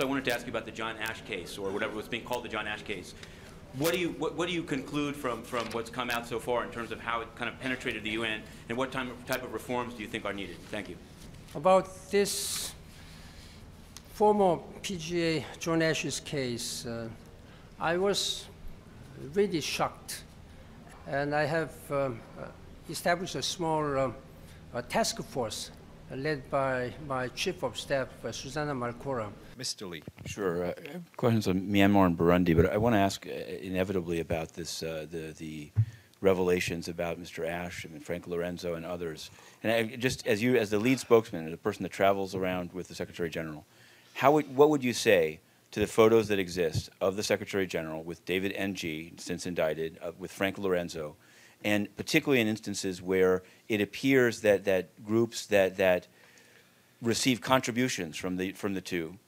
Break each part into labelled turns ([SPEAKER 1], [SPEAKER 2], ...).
[SPEAKER 1] So I wanted to ask you about the John Ashe case, or whatever was being called the John Ashe case. What do you what, what do you conclude from, from what's come out so far in terms of how it kind of penetrated the UN, and what type of, type of reforms do you think are needed? Thank you.
[SPEAKER 2] About this former PGA John Ashe's case, uh, I was really shocked, and I have uh, established a small a task force led by my chief of staff, uh, Susana Malcorra.
[SPEAKER 3] Mr. Lee.
[SPEAKER 4] Sure. Uh, questions on Myanmar and Burundi, but I want to ask uh, inevitably about this, uh, the, the revelations about Mr. Ashe and Frank Lorenzo and others. And I, just as you, as the lead spokesman, and the person that travels around with the Secretary General, how would, what would you say to the photos that exist of the Secretary General with David Ng, since indicted, uh, with Frank Lorenzo, and particularly in instances where it appears that, that groups that, that receive contributions from the, from the two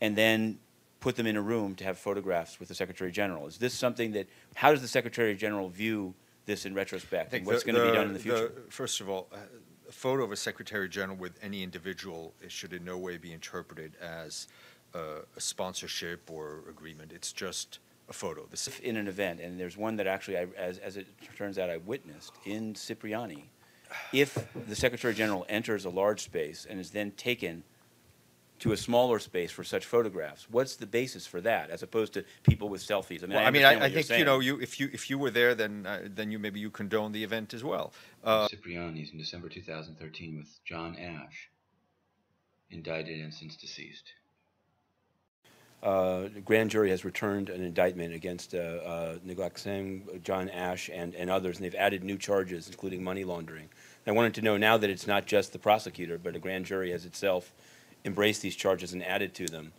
[SPEAKER 4] and then put them in a room to have photographs with the Secretary General. Is this something that, how does the Secretary General view this in retrospect? And what's going to be done in the future?
[SPEAKER 3] first of all, uh, a photo of a Secretary General with any individual should in no way be interpreted as uh, a sponsorship or agreement. It's just a photo. The
[SPEAKER 4] in an event, and there's one that actually, I, as, as it turns out, I witnessed in Cipriani. If the Secretary General enters a large space and is then taken to a smaller space for such photographs, what's the basis for that, as opposed to people with selfies? I mean,
[SPEAKER 3] Well,
[SPEAKER 4] I,
[SPEAKER 3] I mean, I, I
[SPEAKER 4] what you're
[SPEAKER 3] think, you know, you, if you, if you were there, then, uh, then you, maybe you condone the event as well. Uh,
[SPEAKER 5] Cipriani's in December 2013 with John Ashe, indicted and since deceased.
[SPEAKER 4] uh, the grand jury has returned an indictment against uh, uh, Nguyen Singh, John Ashe, and, and others, and they've added new charges, including money laundering. And I wanted to know now that it's not just the prosecutor, but a grand jury has itself embraced these charges and added to them.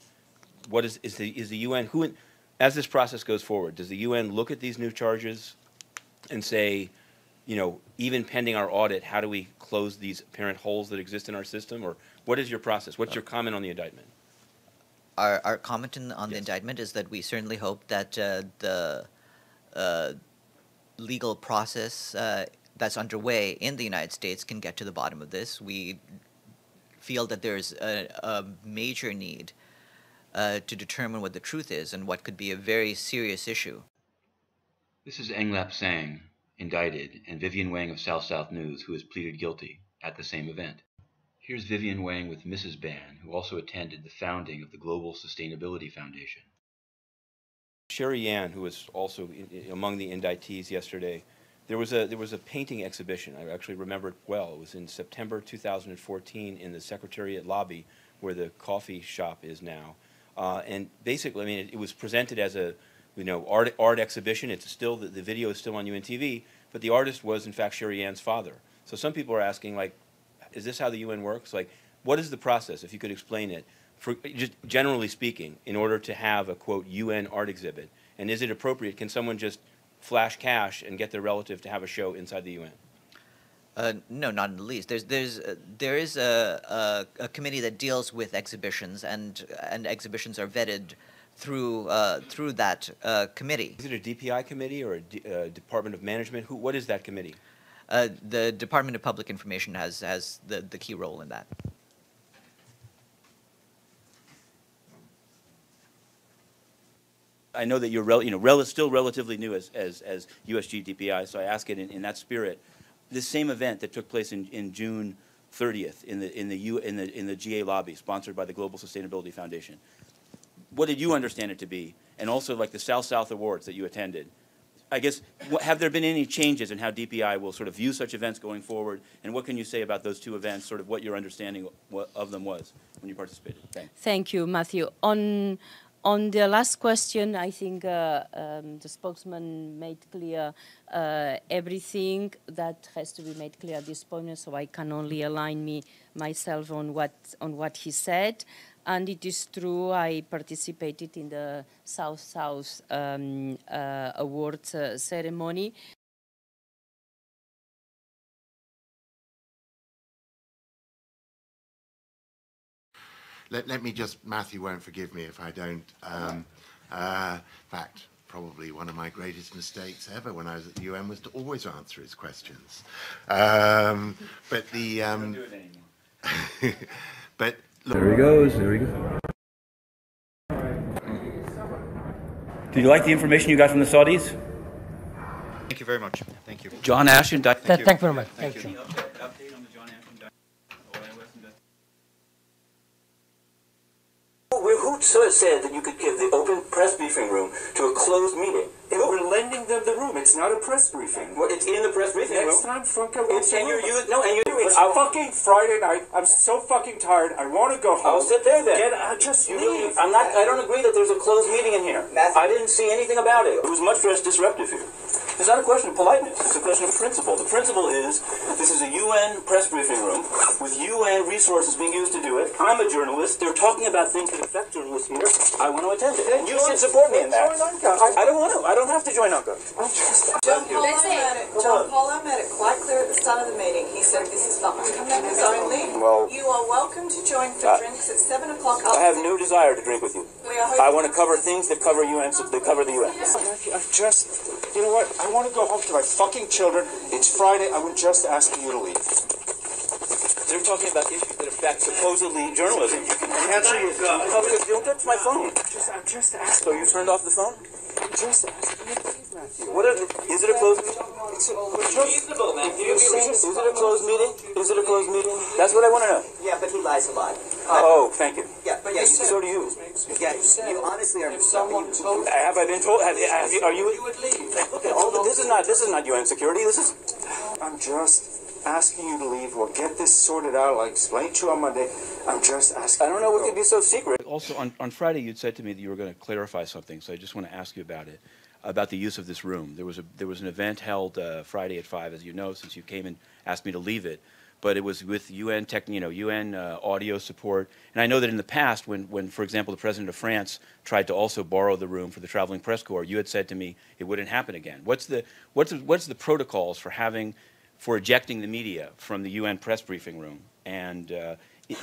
[SPEAKER 4] What is, is the is the UN who, as this process goes forward, does the UN look at these new charges and say, you know, even pending our audit, how do we close these apparent holes that exist in our system, or what is your process? What's your comment on the indictment?
[SPEAKER 6] Our, our comment in, on the indictment is that we certainly hope that uh, the uh, legal process uh, that's underway in the United States can get to the bottom of this. We feel that there's a, a major need uh, to determine what the truth is and what could be a very serious issue.
[SPEAKER 5] This is Ng Lap Seng, indicted, and Vivian Wang of South South News, who has pleaded guilty at the same event. Here's Vivian Wang with Mrs. Ban, who also attended the founding of the Global Sustainability Foundation.
[SPEAKER 4] Sheri Yan, who was also i- i- among the indictees yesterday, there was a there was a painting exhibition. I actually remember it well. It was in September 2014 in the Secretariat lobby, where the coffee shop is now. Uh, and basically, I mean, it, it was presented as a you know art art exhibition. It's still the, the video is still on UNTV, but the artist was in fact Sheri Yan's father. So some people are asking like, is this how the UN works? Like, what is the process? If you could explain it, for just generally speaking, in order to have a quote UN art exhibit, and is it appropriate? Can someone just flash cash and get their relative to have a show inside the UN?
[SPEAKER 6] Uh, no, not in the least. There's there's uh, there is a, a a committee that deals with exhibitions, and and exhibitions are vetted through uh, through that uh, committee.
[SPEAKER 4] Is it a DPI committee or a D, uh, Department of Management? Who? What is that committee?
[SPEAKER 6] Uh, the Department of Public Information has has the, the key role in that.
[SPEAKER 4] I know that you're rel, you know rel, still relatively new as, as, as USG DPI, so I ask it in, in that spirit. This same event that took place in, in June 30th in the in the U in the in the GA lobby, sponsored by the Global Sustainability Foundation. What did you understand it to be? And also like the South South Awards that you attended. I guess what, have there been any changes in how DPI will sort of view such events going forward? And what can you say about those two events? Sort of what your understanding of them was when you participated. Thanks.
[SPEAKER 7] Thank you, Matthew. On on the last question, I think uh, um, the spokesman made clear uh, everything that has to be made clear at this point, so I can only align me myself on what on what he said. And it is true, I participated in the South South um, uh, Awards uh, ceremony.
[SPEAKER 8] Let, let me just, Matthew won't forgive me if I don't. Um, uh, in fact, probably one of my greatest mistakes ever when I was at the UN was to always answer his questions. Um, but the, um, but
[SPEAKER 9] There he goes. There he goes.
[SPEAKER 1] Did you like the information you got from the Saudis?
[SPEAKER 3] Thank you very much. Thank you.
[SPEAKER 4] John Ashe indicted.
[SPEAKER 2] Th- Thank you very much. Thank you.
[SPEAKER 1] Update on the John Ashe indictment?
[SPEAKER 9] Who it said that you could give the open press briefing room to a closed meeting?
[SPEAKER 10] We're lending them the room. It's not a press briefing.
[SPEAKER 9] Well, it's in the press briefing room.
[SPEAKER 10] Next time, Funka
[SPEAKER 9] It's,
[SPEAKER 10] wants the
[SPEAKER 9] and you're
[SPEAKER 10] room.
[SPEAKER 9] using, no, and you're,
[SPEAKER 10] It's
[SPEAKER 9] I-
[SPEAKER 10] fucking Friday night. I'm so fucking tired. I want to go home.
[SPEAKER 9] I'll sit there then.
[SPEAKER 10] Get out. Just
[SPEAKER 9] You
[SPEAKER 10] leave.
[SPEAKER 9] really, I'm not, I don't agree that there's a closed meeting in here.
[SPEAKER 6] Matthew.
[SPEAKER 9] I didn't see anything about it. It was much less disruptive here. It's not a question of politeness. It's a question of principle. The principle is this is a UN press briefing room with UN resources being used to do it. I'm a journalist. They're talking about things that affect journalists here. I want to attend it. And you should support me in that.
[SPEAKER 10] Join UNCA.
[SPEAKER 9] I don't want to. I don't have to join UNCA.
[SPEAKER 11] John Paul made it. John Paul made it quite clear at the start of the meeting. He said this is for UNCA members only.
[SPEAKER 9] Well-
[SPEAKER 11] you are welcome to join for
[SPEAKER 9] Uh,
[SPEAKER 11] drinks at seven o'clock.
[SPEAKER 9] I have no desire to drink with you. I want to cover things that cover UN, that cover the UN.
[SPEAKER 10] I'm just, you know what? I want to go home to my fucking children. It's Friday. I would just ask you to leave.
[SPEAKER 9] They're talking about issues that affect supposedly journalism. Cancel your oh, public. Don't touch my phone.
[SPEAKER 10] Just, I'm just asking.
[SPEAKER 9] So you turned off the phone?
[SPEAKER 10] I'm just asking you to leave, Matthew.
[SPEAKER 9] What is it? Is it a closed?
[SPEAKER 10] It's a, reasonable, Matthew.
[SPEAKER 9] Is it a closed meeting? Is it a closed meeting? That's what I want to know.
[SPEAKER 6] Yeah, but he lies a lot.
[SPEAKER 9] Oh, thank you.
[SPEAKER 6] Yeah, but yeah, you,
[SPEAKER 9] So do you.
[SPEAKER 6] yeah, you honestly are.
[SPEAKER 10] Someone told you
[SPEAKER 9] Have I been told? Have, uh, have you, are you?
[SPEAKER 10] you would leave.
[SPEAKER 9] Look at all this is not this is not UN security. This is
[SPEAKER 10] I'm just asking you to leave. We'll get this sorted out. I'll explain to you on Monday. I'm just asking.
[SPEAKER 9] I don't know what could be so secret.
[SPEAKER 4] Also, on, on Friday, you'd said to me that you were going to clarify something, so I just want to ask you about it, about the use of this room. There was a there was an event held uh, Friday at five, as you know, since you came and asked me to leave it. But it was with UN tech, you know, UN uh, audio support. And I know that in the past, when, when, for example, the president of France tried to also borrow the room for the traveling press corps, you had said to me it wouldn't happen again. What's the what's the, what's the protocols for having for ejecting the media from the UN press briefing room? And uh,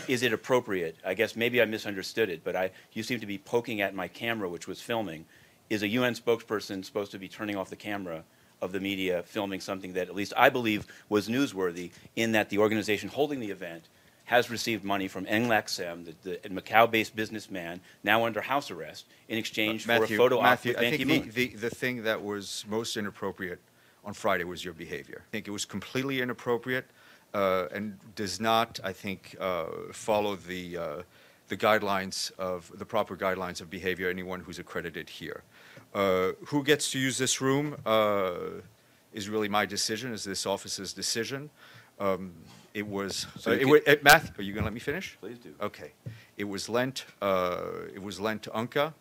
[SPEAKER 4] is it appropriate? I guess maybe I misunderstood it, but I, you seem to be poking at my camera, which was filming. Is a UN spokesperson supposed to be turning off the camera of the media filming something that at least I believe was newsworthy in that the organization holding the event has received money from Ng Lap Seng, the, the Macau-based businessman, now under house arrest, in exchange for a photo op
[SPEAKER 3] Matthew,
[SPEAKER 4] with
[SPEAKER 3] I think the, the, the thing that was most inappropriate on Friday was your behavior. I think it was completely inappropriate uh, and does not, I think, uh, follow the, uh, the guidelines of, the proper guidelines of behavior, anyone who's accredited here. Uh, Who gets to use this room uh, is really my decision, is this office's decision. Um, It was,
[SPEAKER 4] So
[SPEAKER 3] uh, it wa- uh, Matthew, are you going to let me finish?
[SPEAKER 4] Please do.
[SPEAKER 3] Okay. It was lent, uh, it was lent to UNCA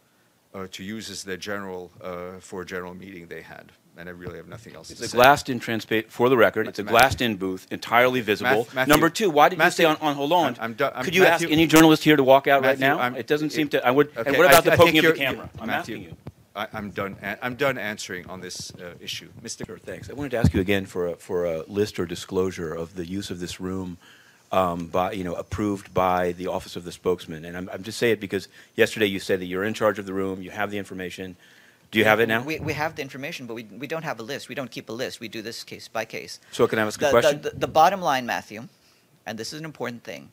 [SPEAKER 3] uh, to use as their general, uh, for a general meeting they had. And I really have nothing else to
[SPEAKER 4] It's a
[SPEAKER 3] say.
[SPEAKER 4] glassed-in transpa, for the record, it's a glassed-in booth, entirely visible.
[SPEAKER 3] Matthew-
[SPEAKER 4] Number two, why did you stay on, on, hold on?
[SPEAKER 3] I'm- I'm I'm-
[SPEAKER 4] Could you ask any journalist here to walk out right now? It doesn't seem
[SPEAKER 3] it-
[SPEAKER 4] to, I would, and
[SPEAKER 3] Okay,
[SPEAKER 4] what
[SPEAKER 3] I-
[SPEAKER 4] about the
[SPEAKER 3] I think
[SPEAKER 4] poking of the camera? I'm
[SPEAKER 3] Matthew,
[SPEAKER 4] asking you.
[SPEAKER 3] I, I'm done, I'm done answering on this uh, issue. Mr.
[SPEAKER 4] Sure, thanks. I wanted to ask you again for a, for a list or disclosure of the use of this room um, by, you know, approved by the Office of the Spokesman. And I'm, I'm just saying it because yesterday you said that you're in charge of the room, you have the information. Do you have it now?
[SPEAKER 6] We, we have the information, but we, we don't have a list. We don't keep a list. We do this case by case.
[SPEAKER 4] So can I ask
[SPEAKER 6] the,
[SPEAKER 4] a question?
[SPEAKER 6] The, the, the bottom line, Matthew, and this is an important thing,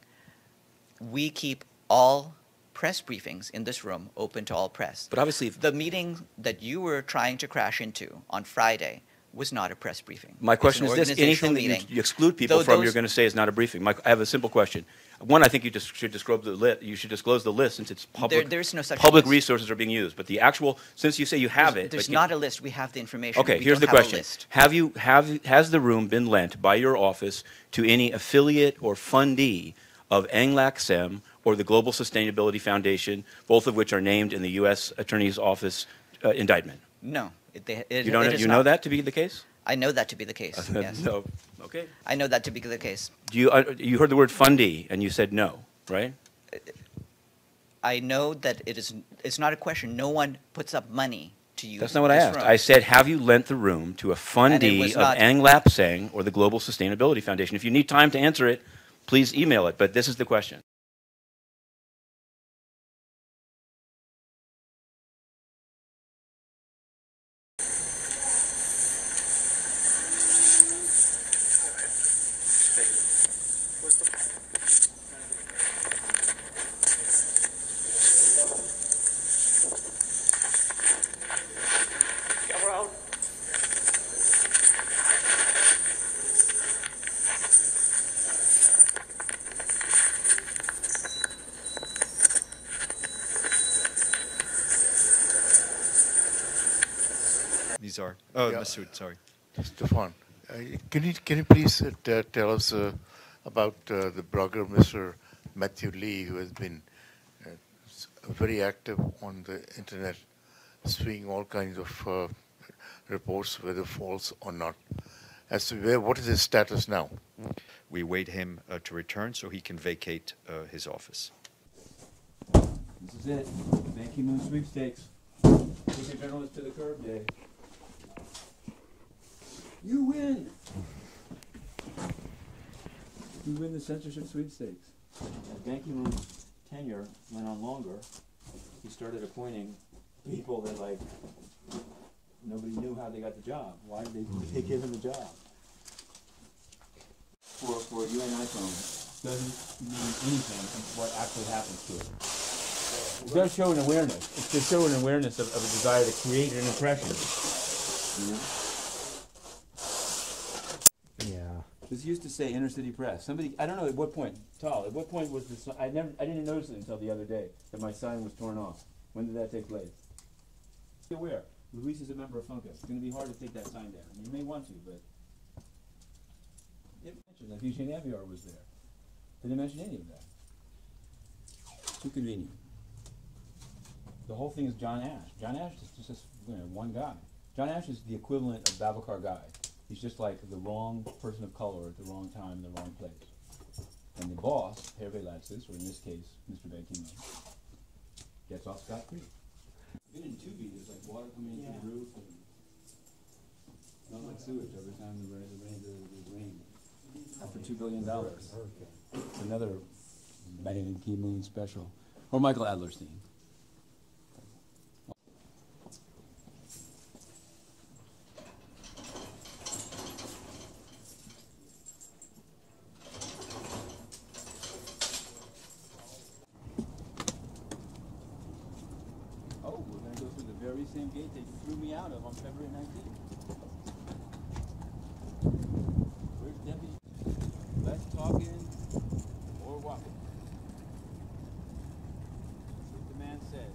[SPEAKER 6] we keep all press briefings in this room open to all press.
[SPEAKER 4] But obviously, if-
[SPEAKER 6] the meeting that you were trying to crash into on Friday was not a press briefing.
[SPEAKER 4] My question is this, anything that you- you exclude people
[SPEAKER 6] Tho-
[SPEAKER 4] from, you're going to say is not a briefing. My, I have a simple question. One, I think you just should disclose the list, you should disclose the list since it's public.
[SPEAKER 6] there's no such
[SPEAKER 4] Public
[SPEAKER 6] list.
[SPEAKER 4] resources are being used, but the actual, since you say you have
[SPEAKER 6] There's,
[SPEAKER 4] it.
[SPEAKER 6] there's not a list. We have the information.
[SPEAKER 4] Okay,
[SPEAKER 6] We
[SPEAKER 4] here's the
[SPEAKER 6] don't have a
[SPEAKER 4] question.
[SPEAKER 6] list.
[SPEAKER 4] Have you, have, has the room been lent by your office to any affiliate or fundee of Ng Lap Seng or the Global Sustainability Foundation, both of which are named in the U.S. Attorney's Office uh, indictment?
[SPEAKER 6] No, it, they, it,
[SPEAKER 4] You don't,
[SPEAKER 6] it
[SPEAKER 4] you know that to be the case?
[SPEAKER 6] I know that to be the case. yes.
[SPEAKER 4] No, okay.
[SPEAKER 6] I know that to be the case.
[SPEAKER 4] Do you, uh, you heard the word fundy and you said no, right?
[SPEAKER 6] I know that it is. It's not a question. No one puts up money to use.
[SPEAKER 4] That's not what I asked.
[SPEAKER 6] room.
[SPEAKER 4] I said, have you lent the room to a fundee
[SPEAKER 6] was
[SPEAKER 4] of Ng Lap Seng or the Global Sustainability Foundation? If you need time to answer it, please email it, but this is the question.
[SPEAKER 3] Nizar, uh,
[SPEAKER 12] Yeah.
[SPEAKER 3] Masood, sorry.
[SPEAKER 12] Stefan, uh, can you can you please uh, tell us uh, about uh, the blogger Mr. Matthew Lee, who has been uh, very active on the internet, spewing all kinds of uh, reports, whether false or not. As to where, what is his status now?
[SPEAKER 3] We await him uh, to return so he can vacate uh, his office.
[SPEAKER 4] This is it. Ban Ki-moon sweepstakes. Take your journalist to the curb day. You win. You win the censorship sweepstakes. As Ban Ki-moon's tenure went on longer, he started appointing people that like nobody knew how they got the job. Why did they, they give him the job? For for a UN iPhone doesn't mean anything what actually happens to it. It does show an awareness. It's to show an awareness of, of a desire to create an impression.
[SPEAKER 2] Yeah.
[SPEAKER 4] This used to say inner city press. Somebody, I don't know at what point, Tal, at what point was this, I never, I didn't notice it until the other day that my sign was torn off. When did that take place? Be aware, Luis is a member of FUNCA. It's gonna be hard to take that sign down. You may want to, but. It mentioned that Eugene Aviar was there. Didn't mention any of that. Too convenient. The whole thing is John Ashe. John Ashe is just this, you know, one guy. John Ashe is the equivalent of Babacar Gaye. He's just like the wrong person of color at the wrong time in the wrong place. And the boss, Hervé Ladsous, or in this case, Mr. Ban Ki-moon, gets off scot-free. Been in Tubi, there's like water coming in through the roof and not like sewage every time the rain, the rain, the, the rain. For two billion dollars. It's another Ban Ki-moon special. Or Michael Adlerstein. Oh, we're gonna go through the very same gate they threw me out of on February nineteenth. Where's Debbie? Less talking, more walking. That's what the man said.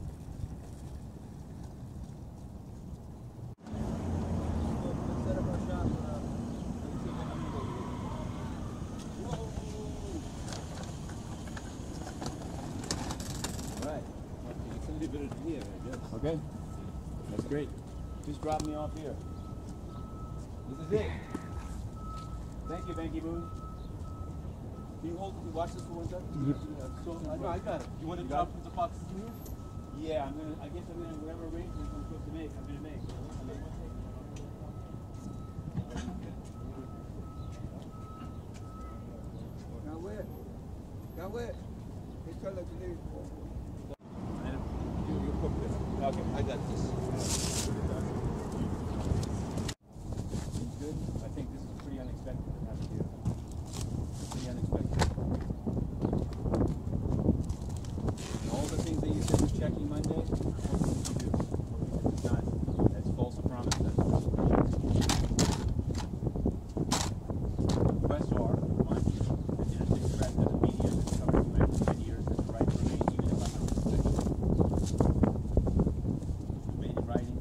[SPEAKER 4] Let's set up our shop, uh, let me see if I can go here. Whoa! Right. It's a little bit of here, I guess. Okay. That's great. Just drop me off here. This is it. Thank you, Ban Ki-moon. Can you hold, can you watch this for one second? Yeah, so, I know, I got it. You want to drop the boxes in here? Yeah, I'm gonna, I guess I'm gonna, whatever arrangements I'm supposed to make, I'm gonna make. I mean,
[SPEAKER 13] Now where? Now where? He's trying to leave.
[SPEAKER 4] You, you cook this. Okay, I got this. Seems good. I think this is pretty unexpected to have it here. Pretty unexpected. All the things that you said was checking Monday, what did you do? None. That's false promise. That's Requests are, one, that the Inner City Press as a media that's covered the event for ten years has the right to remain even if I'm not suspected. Made in writing,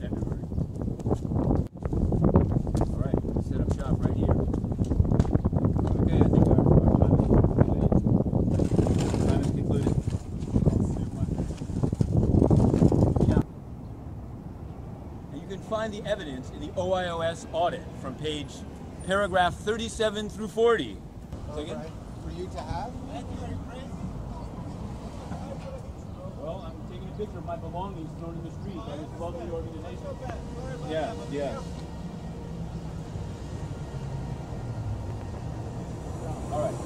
[SPEAKER 4] February. All right, let's set up shop right here. Okay, I think our, our time is concluded. Time is concluded. Yeah. And you can find the evidence in the OIOS audit from page, paragraph 37 through 40. Second?
[SPEAKER 13] For you to have?
[SPEAKER 4] Well, I'm taking a picture of my belongings thrown in the street by this lovely organization. Yeah, yeah. All right.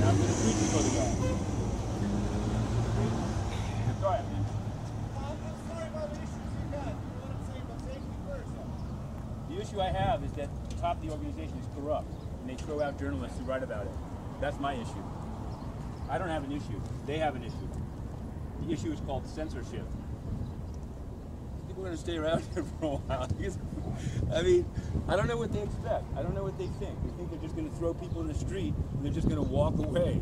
[SPEAKER 4] Now I'm going to tweet the photograph. Sorry, man. The issue I have is that the top of the organization is corrupt, and they throw out journalists who write about it. That's my issue. I don't have an issue. They have an issue. The issue is called censorship. I think we're going to stay around here for a while. I mean, I don't know what they expect. I don't know what they think. They think they're just going to throw people in the street and they're just going to walk away.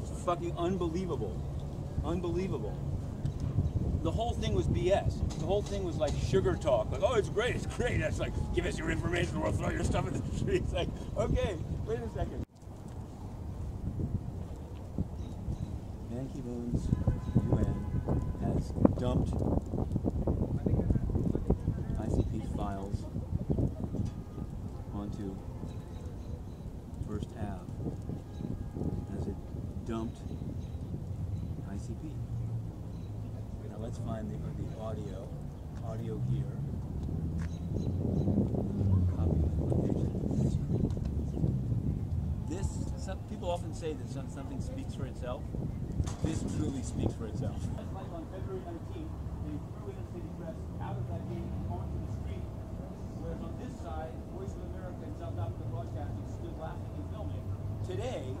[SPEAKER 4] It's fucking unbelievable. Unbelievable. The whole thing was BS. The whole thing was like sugar talk. Like, oh, it's great, it's great. That's like, give us your information, we'll throw your stuff in the streets. Like, okay, wait a second. Ban Ki-moon's UN has dumped ICP's files onto First Ave as it dumped ICP. Now let's find the, the audio, audio here. Copy the location. This, some people often say that some, something speaks for itself. This truly speaks for itself. Like on February 19th, they threw in the city press out of that gate onto the street, whereas on this side, Voice of America and South Africa Broadcasting stood laughing and filming. Today,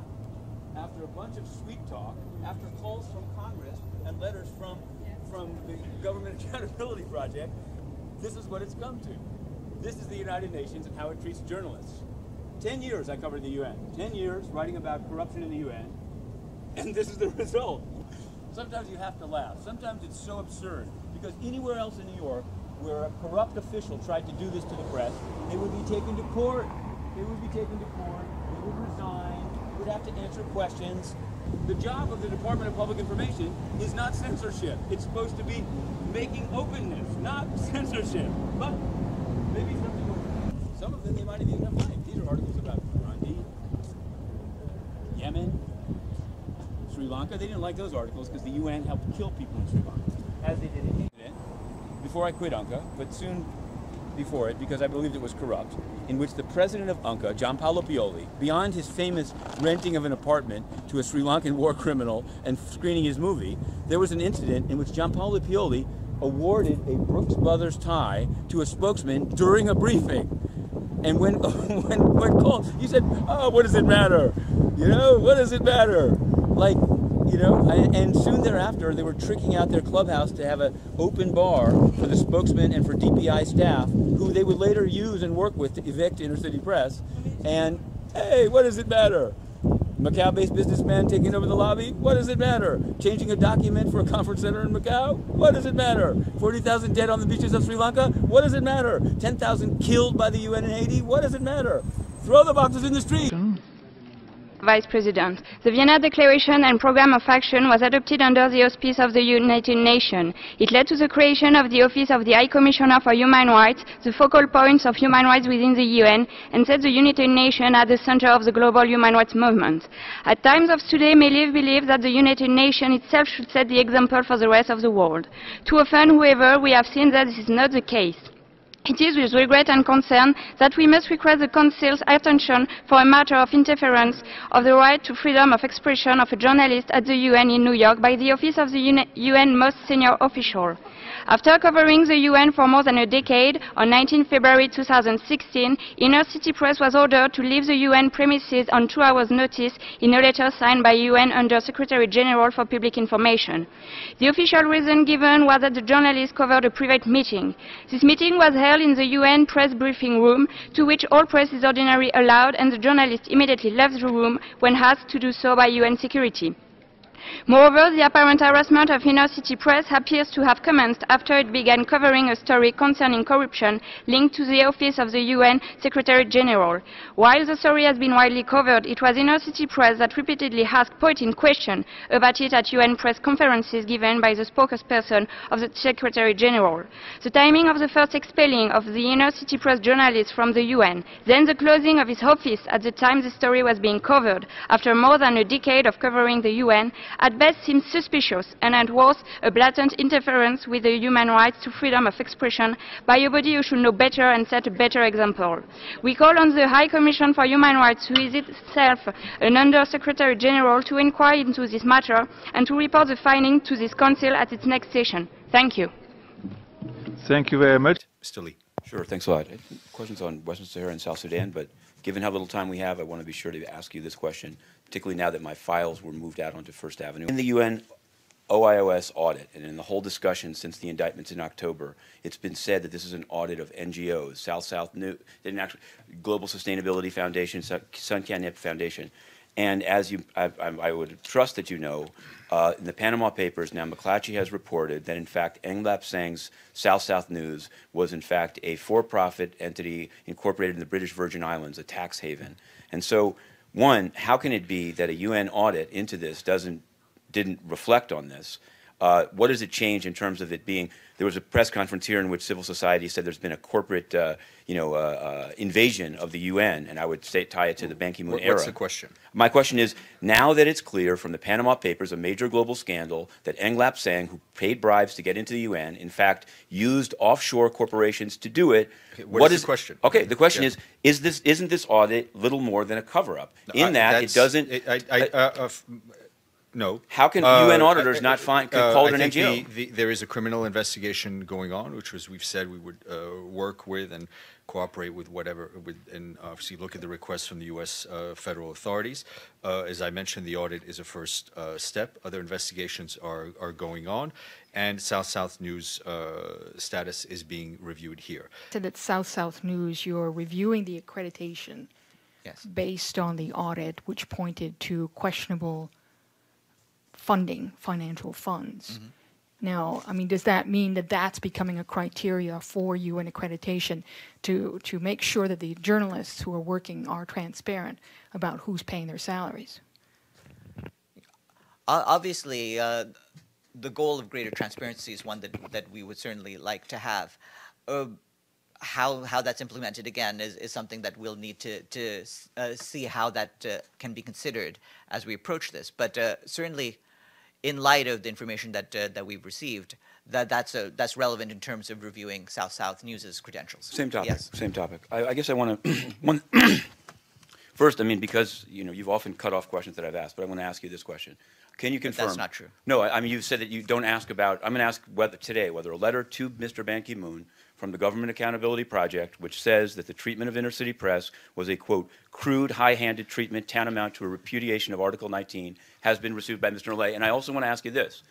[SPEAKER 4] after a bunch of sweet talk, after calls from Congress and letters from from the Government Accountability Project, this is what it's come to. This is the United Nations and how it treats journalists. Ten years I covered the UN. Ten years writing about corruption in the UN, and this is the result. Sometimes you have to laugh. Sometimes it's so absurd because anywhere else in New York where a corrupt official tried to do this to the press, they would be taken to court. They would be taken to court. They would resign. Would have to answer questions. The job of the Department of Public Information is not censorship. It's supposed to be making openness, not censorship. But maybe something. Some of them they might have even find. These are articles about Burundi, Yemen, Sri Lanka. They didn't like those articles because the UN helped kill people in Sri Lanka, as they did in. Before I quit UNCA, but soon before it because I believed it was corrupt, in which the president of UNCA, Giampaolo Pioli, beyond his famous renting of an apartment to a Sri Lankan war criminal and screening his movie, there was an incident in which Giampaolo Pioli awarded a Brooks Brothers tie to a spokesman during a briefing. And when when when called, he said, "Oh, what does it matter? You know, what does it matter?" Like, you know, and, and soon thereafter, they were tricking out their clubhouse to have an open bar for the spokesman and for DPI staff, they would later use and work with to evict inner city press. And hey, what does it matter? Macau-based businessman taking over the lobby? What does it matter? Changing a document for a conference center in Macau? What does it matter? 40,000 dead on the beaches of Sri Lanka? What does it matter? 10,000 killed by the UN in Haiti? What does it matter? Throw the boxes in the street.
[SPEAKER 14] Vice President. The Vienna Declaration and Programme of Action was adopted under the auspice of the United Nations. It led to the creation of the Office of the High Commissioner for Human Rights, the focal points of human rights within the UN, and set the United Nations at the center of the global human rights movement. At times of today, many believe that the United Nations itself should set the example for the rest of the world. Too often, however, we have seen that this is not the case. It is with regret and concern that we must request the Council's attention for a matter of interference of the right to freedom of expression of a journalist at the UN in New York by the office of the UN most senior official. After covering the UN for more than a decade, on 19 February 2016, Inner City Press was ordered to leave the UN premises on two hours' notice in a letter signed by UN Under Secretary General for Public Information. The official reason given was that the journalist covered a private meeting. This meeting was held in the UN press briefing room, to which all press is ordinarily allowed, and the journalist immediately left the room when asked to do so by UN security. Moreover, the apparent harassment of inner city press appears to have commenced after it began covering a story concerning corruption linked to the office of the UN Secretary General. While the story has been widely covered, it was inner city press that repeatedly asked pointed questions about it at UN press conferences given by the spokesperson of the Secretary General. The timing of the first expelling of the inner city press journalist from the UN, then the closing of his office at the time the story was being covered, after more than a decade of covering the UN, at best seems suspicious and at worst a blatant interference with the human rights to freedom of expression by a body who should know better and set a better example. We call on the High Commission for Human Rights, who is itself an Under-Secretary General, to inquire into this matter and to report the finding to this Council at its next session. Thank you.
[SPEAKER 3] Thank you very much.
[SPEAKER 15] Mr. Lee.
[SPEAKER 16] Sure, thanks a lot. Questions on Western Sahara and South Sudan, but given how little time we have, I want to be sure to ask you this question, particularly now that my files were moved out onto First Avenue. In the UN OIOS audit, and in the whole discussion since the indictments in October, it's been said that this is an audit of NGOs, South South New, actually, Global Sustainability Foundation, Sun Kian Ip Foundation.
[SPEAKER 4] And as you, I, I would trust that you know, uh, in the Panama Papers, now McClatchy has reported that in fact Ng Lap Seng's South South News was in fact a for-profit entity incorporated in the British Virgin Islands, a tax haven. And so, one, how can it be that a UN audit into this doesn't, didn't reflect on this? Uh, what does it change in terms of it being? There was a press conference here in which civil society said there's been a corporate, uh, you know, uh, uh, invasion of the UN, and I would say tie it to the Ban Ki-moon era.
[SPEAKER 3] what's the question?
[SPEAKER 4] My question is: Now that it's clear from the Panama Papers, a major global scandal, that Ng Lap Seng, who paid bribes to get into the UN, in fact used offshore corporations to do it.
[SPEAKER 3] Okay, what is the question?
[SPEAKER 4] Okay, the question
[SPEAKER 3] Yeah.
[SPEAKER 4] is: Is this isn't this audit little more than a cover-up? In
[SPEAKER 3] I-
[SPEAKER 4] that it doesn't.
[SPEAKER 3] I, I, uh, no.
[SPEAKER 4] How can
[SPEAKER 3] Uh,
[SPEAKER 4] UN auditors
[SPEAKER 3] uh,
[SPEAKER 4] not find could
[SPEAKER 3] uh,
[SPEAKER 4] call
[SPEAKER 3] I
[SPEAKER 4] it an NGO?
[SPEAKER 3] the- the- there is a criminal investigation going on, which was we've said we would uh, work with and cooperate with whatever, with, and obviously look at the requests from the U.S. Uh, federal authorities. Uh, as I mentioned, the audit is a first uh, step. Other investigations are are going on, and South South News uh, status is being reviewed here.
[SPEAKER 17] said that South South News, you're reviewing the accreditation
[SPEAKER 6] Yes.
[SPEAKER 17] based on the audit, which pointed to questionable funding, financial funds. Now, I mean, does that mean that that's becoming a criteria for you in accreditation to to make sure that the journalists who are working are transparent about who's paying their salaries?
[SPEAKER 6] Obviously, uh, the goal of greater transparency is one that, that we would certainly like to have. Uh, how, how that's implemented again is, is something that we'll need to, to uh, see how that uh, can be considered as we approach this. But uh, certainly, in light of the information that, uh, that we've received, that, that's, a, that's relevant in terms of reviewing South South News's credentials.
[SPEAKER 4] Same topic.
[SPEAKER 6] Yes.
[SPEAKER 4] Same topic. I, I guess I want to one. First, I mean, because you know you've often cut off questions that I've asked, but I want to ask you this question: Can you
[SPEAKER 6] But that's
[SPEAKER 4] confirm?
[SPEAKER 6] not true.
[SPEAKER 4] No, I, I mean you've said that you don't ask about. I'm going to ask whether today whether a letter to Mr. Ban Ki-moon from the Government Accountability Project, which says that the treatment of inner-city press was a quote crude, high-handed treatment tantamount to a repudiation of Article 19, has been received by Mr. Nolay. And I also want to ask you this: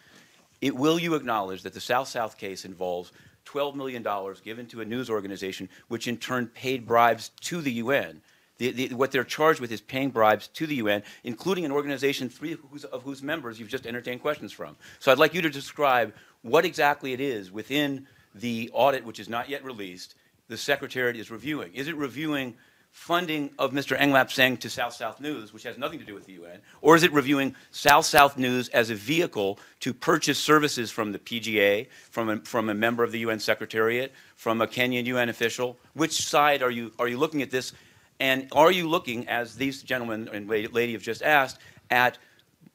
[SPEAKER 4] it, will you acknowledge that the South South case involves $12 million given to a news organization, which in turn paid bribes to the UN? The, the, what they're charged with is paying bribes to the UN, including an organization three of whose members you've just entertained questions from. So I'd like you to describe what exactly it is within the audit, which is not yet released, the Secretariat is reviewing. Is it reviewing funding of Mr. Ng Lap Seng to South South News, which has nothing to do with the UN, or is it reviewing South South News as a vehicle to purchase services from the PGA, from a, from a member of the UN Secretariat, from a Kenyan UN official? Which side are you, are you looking at this? And are you looking, as these gentlemen and la- lady have just asked, at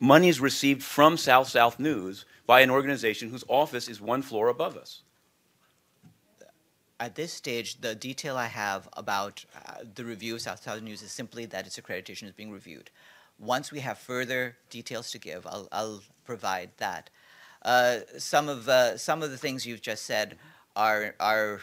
[SPEAKER 4] monies received from South South News by an organization whose office is one floor above us?
[SPEAKER 6] At this stage, the detail I have about uh, the review of South South News is simply that its accreditation is being reviewed. Once we have further details to give, I'll, I'll provide that. Uh, some of uh, some of the things you've just said are are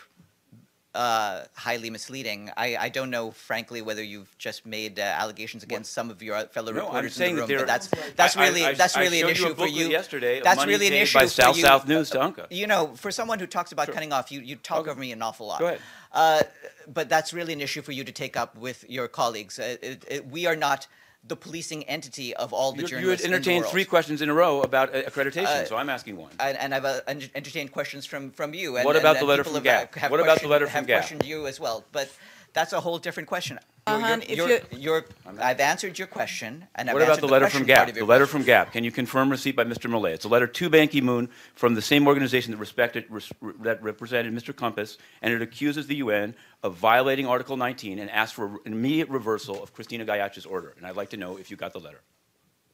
[SPEAKER 6] uh, highly misleading. I, I don't know, frankly, whether you've just made uh, allegations against some of your fellow
[SPEAKER 4] No,
[SPEAKER 6] reporters in the room, but that's that's
[SPEAKER 4] I- I-
[SPEAKER 6] really
[SPEAKER 4] I-
[SPEAKER 6] that's really an
[SPEAKER 4] showed you
[SPEAKER 6] issue for you.
[SPEAKER 4] yesterday
[SPEAKER 6] That's really an issue
[SPEAKER 4] by
[SPEAKER 6] for
[SPEAKER 4] South
[SPEAKER 6] you.
[SPEAKER 4] South News to Unca.
[SPEAKER 6] You know, for someone who talks about cutting off, you, you talk over me an awful lot.
[SPEAKER 4] Go ahead.
[SPEAKER 6] Uh, but that's really an issue for you to take up with your colleagues. Uh, it, it, we are not the policing entity of all the
[SPEAKER 4] You, you had
[SPEAKER 6] journalists in the
[SPEAKER 4] entertained three questions in a row about uh, accreditation,
[SPEAKER 6] Uh,
[SPEAKER 4] so I'm asking one.
[SPEAKER 6] And, and I've uh, entertained questions from, from you. And,
[SPEAKER 4] What about
[SPEAKER 6] and,
[SPEAKER 4] the letter from
[SPEAKER 6] have,
[SPEAKER 4] Gap?
[SPEAKER 6] Have
[SPEAKER 4] What about the letter from
[SPEAKER 6] have
[SPEAKER 4] Gap?
[SPEAKER 6] questioned you as well. But that's a whole different question.
[SPEAKER 11] Ahan, if
[SPEAKER 6] you're,
[SPEAKER 11] you-
[SPEAKER 6] you're, I've answered your question, and I've
[SPEAKER 4] What about
[SPEAKER 6] answered
[SPEAKER 4] the letter from
[SPEAKER 6] part
[SPEAKER 4] Gap? The letter
[SPEAKER 6] question.
[SPEAKER 4] from Gap. Can you confirm receipt by Mr. Millay? It's a letter to Ban Ki-moon from the same organization that respected res, that represented Mr. Kompass, and it accuses the UN of violating Article 19 and asks for an immediate reversal of Cristina Gallach's order. And I'd like to know if you got the letter.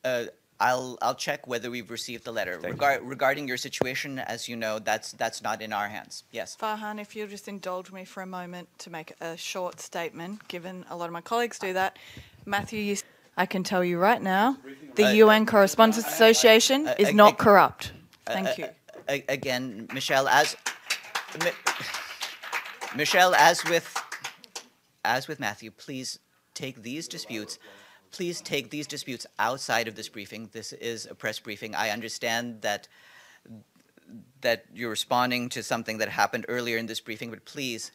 [SPEAKER 6] Uh, I'll I'll check whether we've received the letter. Regar- regarding your situation, as you know, that's that's not in our hands. Yes.
[SPEAKER 11] Farhan, if you'll just indulge me for a moment to make a short statement, given a lot of my colleagues do that. Matthew, you, I can tell you right now, the
[SPEAKER 6] Uh,
[SPEAKER 11] UN Correspondents Association
[SPEAKER 6] uh,
[SPEAKER 11] is
[SPEAKER 6] uh,
[SPEAKER 11] not
[SPEAKER 6] uh,
[SPEAKER 11] corrupt.
[SPEAKER 6] Uh,
[SPEAKER 11] Thank
[SPEAKER 6] uh,
[SPEAKER 11] you.
[SPEAKER 6] a- again, Michelle, as Mi- Michelle, as with as with Matthew, please take these disputes. Please take these disputes outside of this briefing. This is a press briefing. I understand that that you're responding to something that happened earlier in this briefing, but please,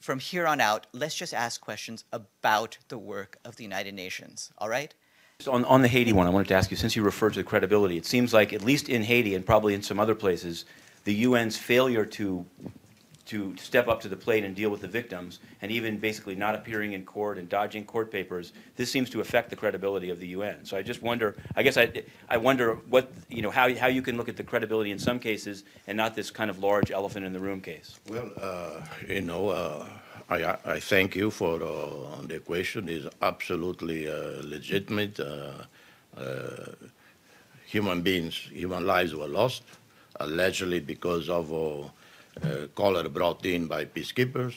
[SPEAKER 6] from here on out, let's just ask questions about the work of the United Nations. All right?
[SPEAKER 4] On, on the Haiti one, I wanted to ask you, since you referred to credibility, it seems like, at least in Haiti and probably in some other places, the UN's failure to, to step up to the plate and deal with the victims, and even basically not appearing in court and dodging court papers, this seems to affect the credibility of the UN. So I just wonder, I guess I, I wonder what, you know, how, how you can look at the credibility in some cases and not this kind of large elephant in the room case.
[SPEAKER 18] Well, uh, you know, uh, I, I thank you for uh, the question. It's absolutely uh, legitimate. Uh, uh, human beings, human lives were lost, allegedly because of cholera brought in by peacekeepers.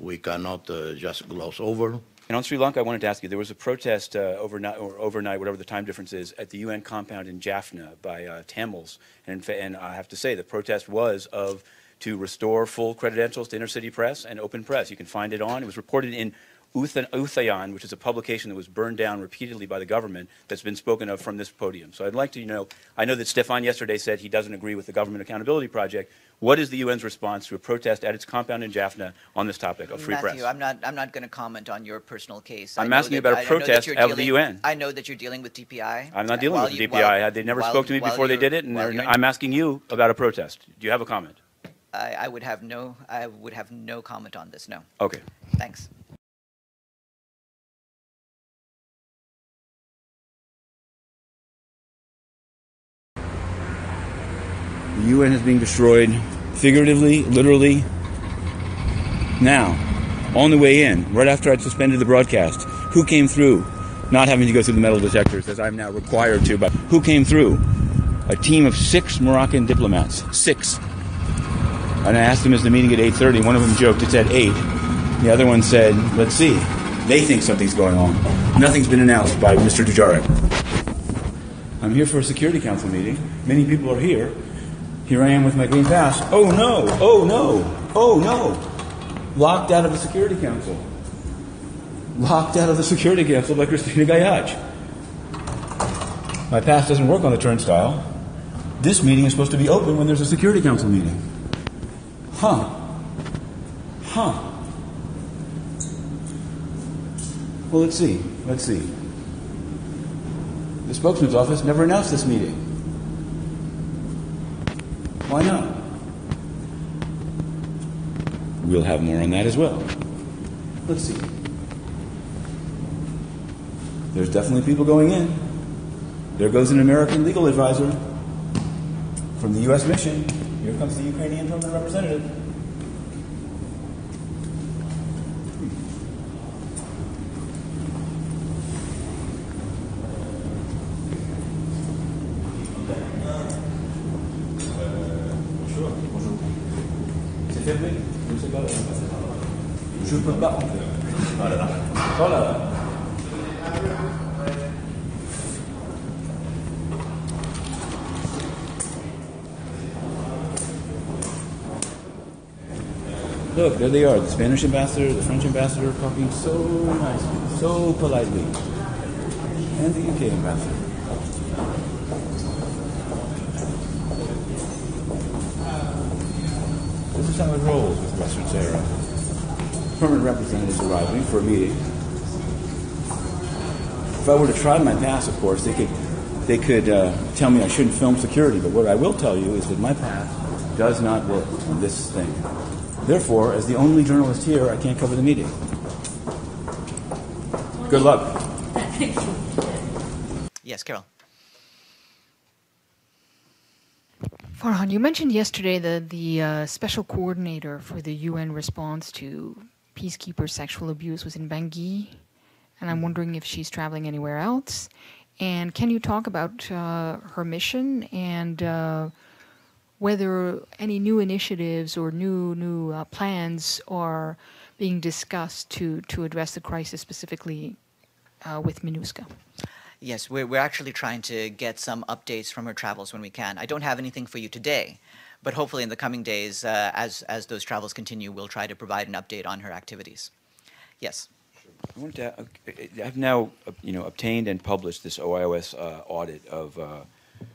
[SPEAKER 18] we cannot just gloss over.
[SPEAKER 4] And on Sri Lanka, I wanted to ask you, there was a protest uh, overnight, or overnight, whatever the time difference is, at the UN compound in Jaffna by uh, Tamils. And, and I have to say, the protest was of to restore full credentials to inner city press and open press. You can find it on. It was reported in Uthayan, which is a publication that was burned down repeatedly by the government that's been spoken of from this podium. So I'd like to you know, I know that Stefan yesterday said he doesn't agree with the Government Accountability Project. What is the UN's response to a protest at its compound in Jaffna on this topic of free
[SPEAKER 6] Matthew,
[SPEAKER 4] press?
[SPEAKER 6] I'm not, I'm not going to comment on your personal case.
[SPEAKER 4] I'm asking you about a protest of
[SPEAKER 6] dealing,
[SPEAKER 4] the UN.
[SPEAKER 6] I know that you're dealing with DPI.
[SPEAKER 4] I'm not dealing with
[SPEAKER 6] you,
[SPEAKER 4] DPI.
[SPEAKER 6] while,
[SPEAKER 4] they never
[SPEAKER 6] while,
[SPEAKER 4] spoke to me before they did it, and I'm asking you about a protest. Do you have a comment?
[SPEAKER 6] I, I would have no, I would have no comment on this. No.
[SPEAKER 4] Okay.
[SPEAKER 6] Thanks.
[SPEAKER 4] UN is being destroyed figuratively, literally, now, on the way in, right after I'd suspended the broadcast. Who came through? Not having to go through the metal detectors, as I'm now required to, but who came through? A team of six Moroccan diplomats. Six. And I asked them, is the meeting at 8.30? One of them joked, it's at 8. The other one said, let's see. They think something's going on. Nothing's been announced by Mr. Dujarric. I'm here for a Security Council meeting. Many people are here. Here I am with my green pass. Oh no! Oh no! Oh no! Locked out of the Security Council. Locked out of the Security Council by Cristina Gallach. My pass doesn't work on the turnstile. This meeting is supposed to be open when there's a Security Council meeting. Huh. Huh. Well, let's see. Let's see. The spokesman's office never announced this meeting. Why not? We'll have more on that as well. Let's see. There's definitely people going in. There goes an American legal advisor from the U.S. mission. Here comes the Ukrainian permanent representative. Voilà. Look, there they are, the Spanish ambassador, the French ambassador, talking so nicely, so politely. And the UK ambassador. This is how it rolls with Western Sahara. Permanent representatives arriving for a meeting. If I were to try my pass, of course, they could, they could uh, tell me I shouldn't film security, but what I will tell you is that my pass does not work on this thing. Therefore, as the only journalist here, I can't cover the meeting. Good luck.
[SPEAKER 6] Yes, Carol.
[SPEAKER 17] Farhan, you mentioned yesterday that the uh, special coordinator for the UN response to peacekeeper sexual abuse was in Bangui, and I'm wondering if she's traveling anywhere else. And can you talk about uh, her mission and uh, whether any new initiatives or new new uh, plans are being discussed to to address the crisis specifically uh, with MINUSCA?
[SPEAKER 6] Yes, we're, we're actually trying to get some updates from her travels when we can. I don't have anything for you today, but hopefully in the coming days, uh, as, as those travels continue, we'll try to provide an update on her activities. Yes.
[SPEAKER 4] I want to, uh, I've now, uh, you know, obtained and published this OIOS uh, audit of, uh,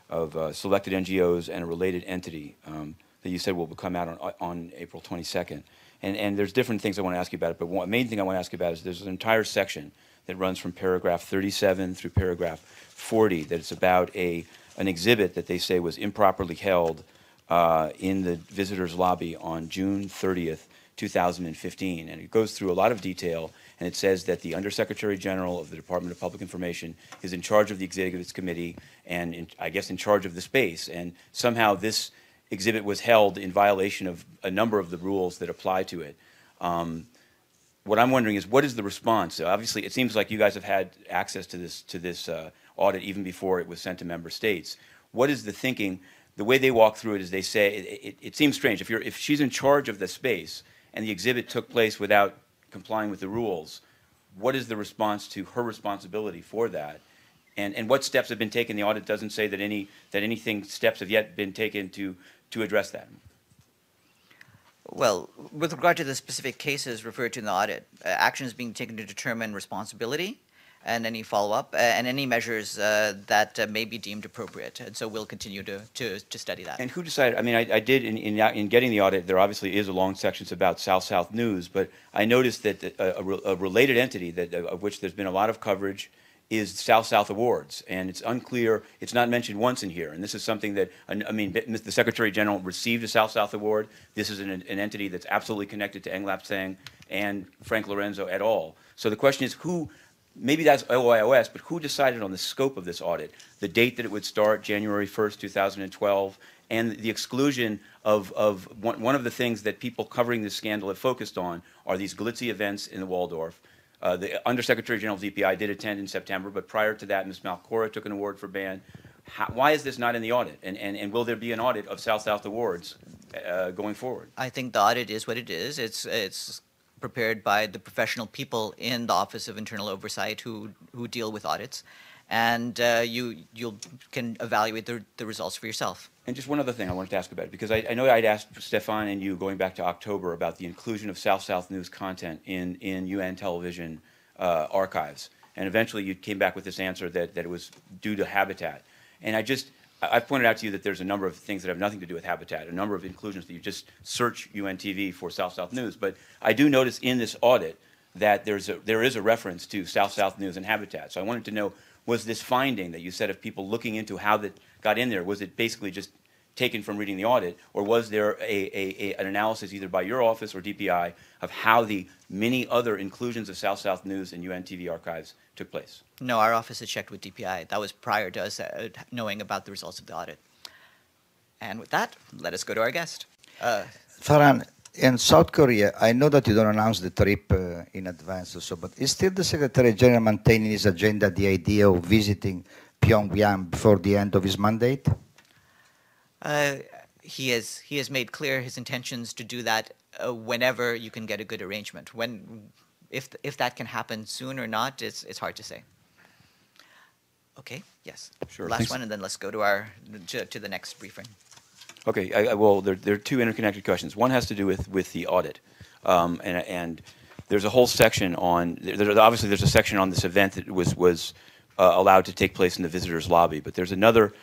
[SPEAKER 4] of uh, selected NGOs and a related entity um, that you said will come out on, on April 22nd. And, and there's different things I want to ask you about it, but one main thing I want to ask you about is there's an entire section that runs from paragraph 37 through paragraph 40, that it's about a, an exhibit that they say was improperly held uh, in the visitors lobby on June 30th, 2015. And it goes through a lot of detail, and it says that the Undersecretary General of the Department of Public Information is in charge of the exhibits committee and in, I guess in charge of the space. And somehow this exhibit was held in violation of a number of the rules that apply to it. Um, what I'm wondering is, what is the response? So obviously, it seems like you guys have had access to this to this uh, audit even before it was sent to member states. What is the thinking? The way they walk through it is they say it, it, it seems strange. If you're if she's in charge of the space and the exhibit took place without complying with the rules, what is the response to her responsibility for that? And and what steps have been taken? The audit doesn't say that any that anything steps have yet been taken to to address that.
[SPEAKER 6] Well, with regard to the specific cases referred to in the audit, uh, actions being taken to determine responsibility and any follow-up uh, and any measures uh, that uh, may be deemed appropriate. And so we'll continue to, to, to study that.
[SPEAKER 4] And who decided? I mean, I, I did in, in, in getting the audit. There obviously is a long section about South South News, but I noticed that a, a, a related entity that of which there's been a lot of coverage is South South Awards, and it's unclear. It's not mentioned once in here, and this is something that I mean, the Secretary General received a South South Award. This is an, an entity that's absolutely connected to Ng Lap Seng and Frank Lorenzo et al. So the question is, who? Maybe that's OIOS, but who decided on the scope of this audit? The date that it would start, January 1st, 2012, and the exclusion of, of one, one of the things that people covering this scandal have focused on are these glitzy events in the Waldorf uh, the Undersecretary General of DPI did attend in September, but prior to that, Ms. Malcorra took an award for Ban. How, why is this not in the audit? And, and, and will there be an audit of South South Awards uh, going forward?
[SPEAKER 6] I think the audit is what it is. It's, it's prepared by the professional people in the Office of Internal Oversight who, who deal with audits and uh, you you can evaluate the, the results for yourself.
[SPEAKER 4] And just one other thing I wanted to ask about, because I, I know I'd asked Stephane and you going back to October about the inclusion of South-South News content in, in UN television uh, archives. And eventually you came back with this answer that, that it was due to habitat. And I just, I've pointed out to you that there's a number of things that have nothing to do with habitat, a number of inclusions that you just search UNTV for South-South News. But I do notice in this audit that there's a, there is a reference to South-South News and habitat. So I wanted to know was this finding that you said of people looking into how that got in there, was it basically just taken from reading the audit, or was there a, a, a, an analysis either by your office or DPI of how the many other inclusions of South-South News and UNTV archives took place?
[SPEAKER 6] No, our office had checked with DPI. That was prior to us uh, knowing about the results of the audit. And with that, let us go to our guest. Uh,
[SPEAKER 19] Farhan, in South Korea, I know that you don't announce the trip uh, in advance, or so, but is still the Secretary General maintaining his agenda the idea of visiting Pyongyang before the end of his mandate?
[SPEAKER 6] Uh, he has he has made clear his intentions to do that uh, whenever you can get a good arrangement. When, if if that can happen soon or not, it's it's hard to say. Okay. Yes.
[SPEAKER 4] Sure.
[SPEAKER 6] Last
[SPEAKER 4] Thanks.
[SPEAKER 6] one, and then let's go to our to, to the next briefing.
[SPEAKER 4] Okay, I, I, well, there, there are two interconnected questions. One has to do with, with the audit. Um, and, and there's a whole section on, there, obviously there's a section on this event that was, was uh, allowed to take place in the visitor's lobby, but there's another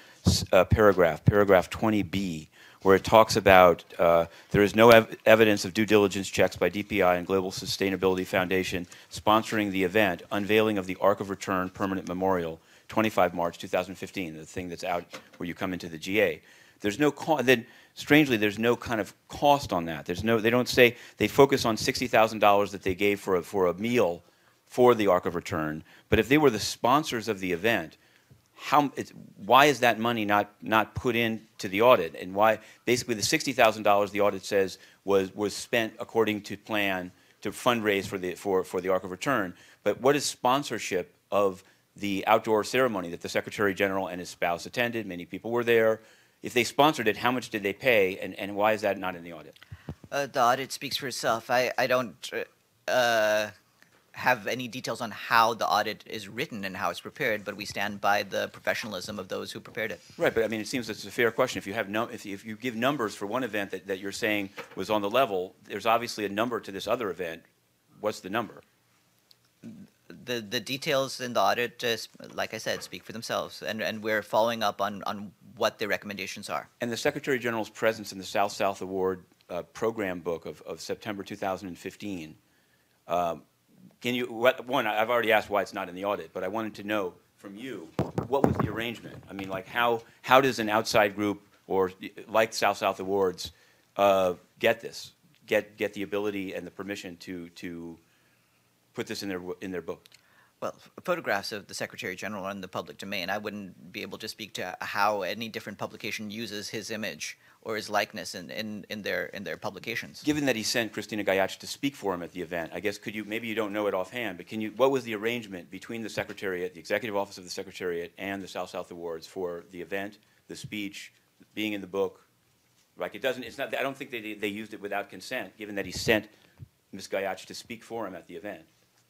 [SPEAKER 4] uh, paragraph, paragraph 20B, where it talks about uh, there is no ev evidence of due diligence checks by DPI and Global Sustainability Foundation sponsoring the event, unveiling of the Ark of Return Permanent Memorial, 25 March 2015, the thing that's out where you come into the GA. There's no. Then, strangely, there's no kind of cost on that. There's no. They don't say they focus on sixty thousand dollars that they gave for a, for a meal for the Ark of Return. But if they were the sponsors of the event, how? why is that money not not put into the audit? And why basically the sixty thousand dollars the audit says was was spent according to plan to fundraise for the for for the Ark of Return. But what is sponsorship of the outdoor ceremony that the Secretary General and his spouse attended? Many people were there if they sponsored it, how much did they pay, and, and why is that not in the audit?
[SPEAKER 6] Uh, the audit speaks for itself. I, I don't uh, have any details on how the audit is written and how it's prepared, but we stand by the professionalism of those who prepared it.
[SPEAKER 4] Right, but I mean, it seems it's a fair question. If you have no, if, if you give numbers for one event that, that you're saying was on the level, there's obviously a number to this other event. What's the number?
[SPEAKER 6] The the details in the audit, uh, like I said, speak for themselves, and and we're following up on on what the recommendations are.
[SPEAKER 4] And the Secretary General's presence in the South South Award uh, program book of, of September 2015, um, Can you, what, one, I've already asked why it's not in the audit, but I wanted to know from you, what was the arrangement? I mean, like, how, how does an outside group, or like South-South Awards, uh, get this? Get, get the ability and the permission to, to put this in their, in their book?
[SPEAKER 6] Well, photographs of the Secretary General are in the public domain. I wouldn't be able to speak to how any different publication uses his image or his likeness in, in, in their in their publications.
[SPEAKER 4] Given that he sent Cristina Gallach to speak for him at the event, I guess could you, maybe you don't know it offhand, but can you, what was the arrangement between the Secretariat, the Executive Office of the Secretariat, and the South-South Awards for the event, the speech, being in the book? Like, it doesn't, it's not, I don't think they, they used it without consent, given that he sent Ms. Gayach to speak for him at the event.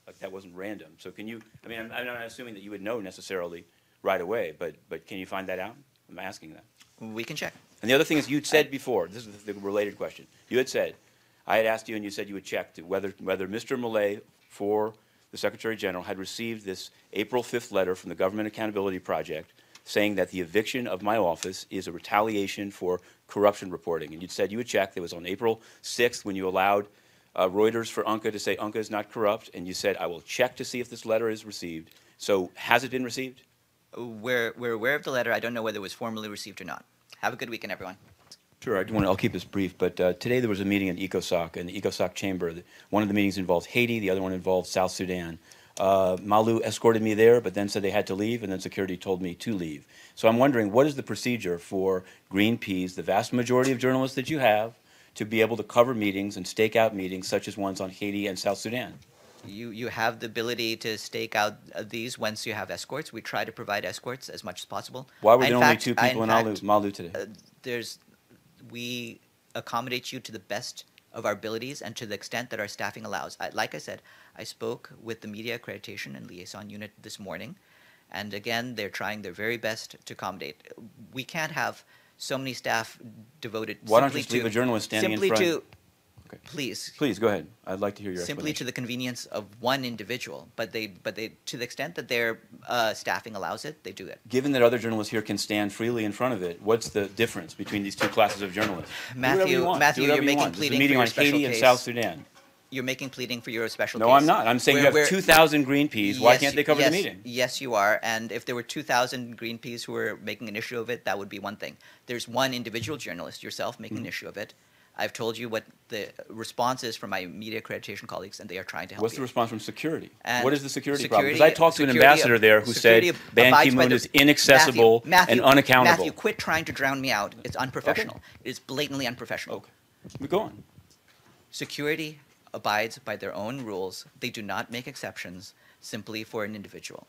[SPEAKER 4] Like, that wasn't random. So can you, I mean, I'm, I'm not assuming that you would know necessarily right away, but, but can you find that out? I'm asking that.
[SPEAKER 6] We can check.
[SPEAKER 4] And the other thing is, you'd said before, this is the related question. You had said, I had asked you, and you said you would check to whether, whether Mr. Mulet for the Secretary General had received this April 5th letter from the Government Accountability Project saying that the eviction of my office is a retaliation for corruption reporting. And you'd said you would check. It was on April 6th when you allowed uh, Reuters for UNCA to say UNCA is not corrupt, and you said, I will check to see if this letter is received. So has it been received?
[SPEAKER 6] We're, we're aware of the letter. I don't know whether it was formally received or not. Have a good weekend, everyone.
[SPEAKER 4] Sure, I do want to, I'll keep this brief, but uh, today there was a meeting in ECOSOC, in the ECOSOC chamber. One of the meetings involved Haiti, the other one involved South Sudan. Uh, MALU escorted me there, but then said they had to leave, and then security told me to leave. So I'm wondering, what is the procedure for Greenpeace, the vast majority of journalists that you have, to be able to cover meetings and stake out meetings such as ones on Haiti and South Sudan?
[SPEAKER 6] You, you have the ability to stake out these once you have escorts. We try to provide escorts as much as possible.
[SPEAKER 4] Why were
[SPEAKER 6] In
[SPEAKER 4] there only
[SPEAKER 6] fact-
[SPEAKER 4] two people in MALU, MALU today?
[SPEAKER 6] uh, there's, we accommodate you to the best of our abilities and to the extent that our staffing allows. I, like I said, I spoke with the media accreditation and liaison unit this morning, and again, they're trying their very best to accommodate. We can't have so many staff devoted
[SPEAKER 4] Why don't you just leave
[SPEAKER 6] to-
[SPEAKER 4] a journalist standing in
[SPEAKER 6] simply
[SPEAKER 4] front?
[SPEAKER 6] to please
[SPEAKER 4] Please, go ahead. I'd like to hear your
[SPEAKER 6] simply to the convenience of one individual. But they, but they, to the extent that their uh, staffing allows it, they do it.
[SPEAKER 4] Given that other journalists here can stand freely in front of it, what's the difference between these two classes of journalists?
[SPEAKER 6] Matthew,
[SPEAKER 4] you
[SPEAKER 6] Matthew, you're
[SPEAKER 4] you
[SPEAKER 6] making
[SPEAKER 4] want. This is a
[SPEAKER 6] pleading
[SPEAKER 4] meeting on Haiti and. South Sudan.
[SPEAKER 6] You're making pleading for your special
[SPEAKER 4] No. I'm not. I'm saying you have
[SPEAKER 6] we're-
[SPEAKER 4] 2,000 Greenpeas. Why
[SPEAKER 6] Yes,
[SPEAKER 4] can't they cover
[SPEAKER 6] yes,
[SPEAKER 4] the meeting?
[SPEAKER 6] Yes, you are. And if there were 2,000 green peas who were making an issue of it, that would be one thing. There's one individual journalist, yourself, making
[SPEAKER 4] Mm-hmm.
[SPEAKER 6] an issue of it. I've told you what the response is from my media accreditation colleagues, and they are trying to help
[SPEAKER 4] What's
[SPEAKER 6] you.
[SPEAKER 4] the response from security?
[SPEAKER 6] And
[SPEAKER 4] what is the security, problem? Because I talked to an
[SPEAKER 6] security-
[SPEAKER 4] ambassador there who said Ban Ki-moon is inaccessible
[SPEAKER 6] Matthew, Matthew,
[SPEAKER 4] and unaccountable.
[SPEAKER 6] Matthew, quit trying to drown me out. It's unprofessional. It is blatantly unprofessional.
[SPEAKER 4] Okay. We go on.
[SPEAKER 6] Security abides by their own rules. They do not make exceptions simply for an individual.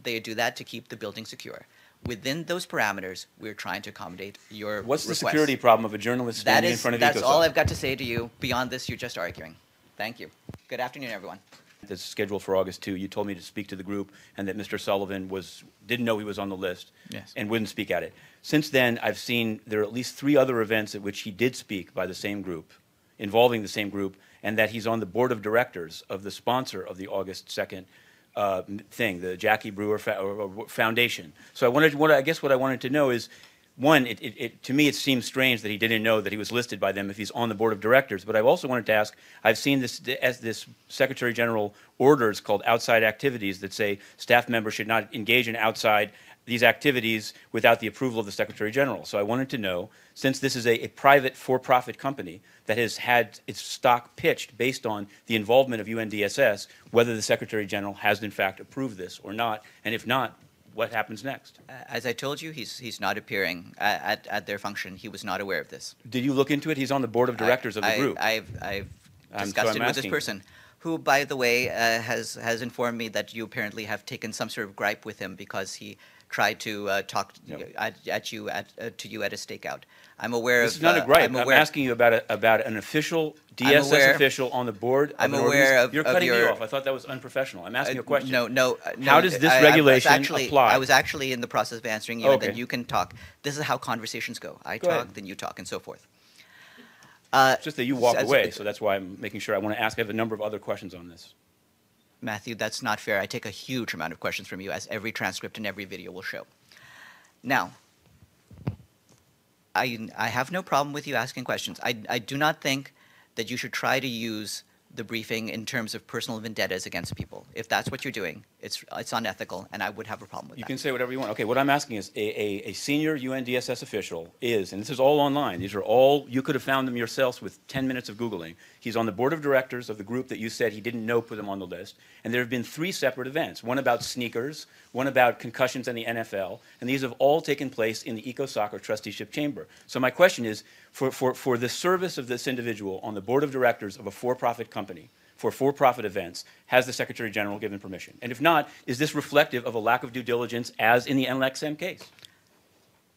[SPEAKER 6] They do that to keep the building secure. Within those parameters, we're trying to accommodate your
[SPEAKER 4] What's the security problem of a journalist
[SPEAKER 6] That
[SPEAKER 4] standing in front of
[SPEAKER 6] that's
[SPEAKER 4] ECOSOC?
[SPEAKER 6] all I've got to say to you. Beyond this, you're just arguing. Thank you. Good afternoon, everyone.
[SPEAKER 4] that's scheduled for August 2. You told me to speak to the group and that Mr. Sullivan was, didn't know he was on the list
[SPEAKER 6] Yes.
[SPEAKER 4] and wouldn't speak at it. Since then, I've seen there are at least three other events at which he did speak by the same group, involving the same group, and that he's on the board of directors of the sponsor of the August 2nd uh, thing, the Jackie Brewer Foundation. So I wanted, what I guess what I wanted to know is, one, it, it, it, to me, it seems strange that he didn't know that he was listed by them if he's on the board of directors. But I've also wanted to ask, I've seen this as this Secretary General orders called outside activities that say staff members should not engage in outside these activities without the approval of the Secretary General. So I wanted to know, since this is a, a private for-profit company that has had its stock pitched based on the involvement of UNDSS, whether the Secretary General has in fact approved this or not, and if not, what happens next?
[SPEAKER 6] As I told you, he's, he's not appearing at, at their function. He was not aware of this.
[SPEAKER 4] Did you look into it? He's on the board of directors of the
[SPEAKER 6] I-
[SPEAKER 4] group.
[SPEAKER 6] I've, I've
[SPEAKER 4] Um, so
[SPEAKER 6] discussed
[SPEAKER 4] I'm
[SPEAKER 6] it with this person, who, by the way, uh, has has informed me that you apparently have taken some sort of gripe with him because he tried to uh, talk at, at you at uh, to you at a stakeout. I'm aware
[SPEAKER 4] This
[SPEAKER 6] of.
[SPEAKER 4] is not
[SPEAKER 6] uh,
[SPEAKER 4] a gripe.
[SPEAKER 6] I'm
[SPEAKER 4] I'm asking you about, a, about an official DSS
[SPEAKER 6] aware-
[SPEAKER 4] official on the board
[SPEAKER 6] I'm aware of-
[SPEAKER 4] You're
[SPEAKER 6] of
[SPEAKER 4] cutting me off. I thought that was unprofessional. I'm asking you a
[SPEAKER 6] Uh,
[SPEAKER 4] question.
[SPEAKER 6] No, no. uh, no
[SPEAKER 4] How does this
[SPEAKER 6] I- I
[SPEAKER 4] regulation
[SPEAKER 6] actually,
[SPEAKER 4] apply?
[SPEAKER 6] I was actually in the process of answering you, and then you can talk. This is how conversations go. I
[SPEAKER 4] Go
[SPEAKER 6] talk,
[SPEAKER 4] ahead.
[SPEAKER 6] then you talk, and so forth. Uh,
[SPEAKER 4] It's just that you walk away, so that's why I'm making sure. I want to ask. I have a number of other questions on this.
[SPEAKER 6] Matthew, that's not fair. I take a huge amount of questions from you, as every transcript and every video will show. Now, I, I have no problem with you asking questions. I, I do not think that you should try to use the briefing in terms of personal vendettas against people. If that's what you're doing, it's it's unethical, and I would have a problem with
[SPEAKER 4] You
[SPEAKER 6] that.
[SPEAKER 4] can say whatever you want. Okay, what I'm asking is, a, a, a senior UNDSS official is, and this is all online, these are all, you could have found them yourselves with 10 minutes of Googling. He's on the board of directors of the group that you said he didn't know put him on the list. And there have been three separate events, one about sneakers, one about concussions in the NFL, and these have all taken place in the ECOSOC or Trusteeship Chamber. So my question is, for, for, for the service of this individual on the board of directors of a for-profit company, for for-profit events, has the Secretary General given permission? And if not, is this reflective of a lack of due diligence as in the NLXM case?